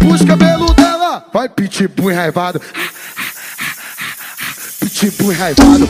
puxa o cabelo dela. Vai, pitbull enraivado. Ah, ah, ah, pitbull enraivado.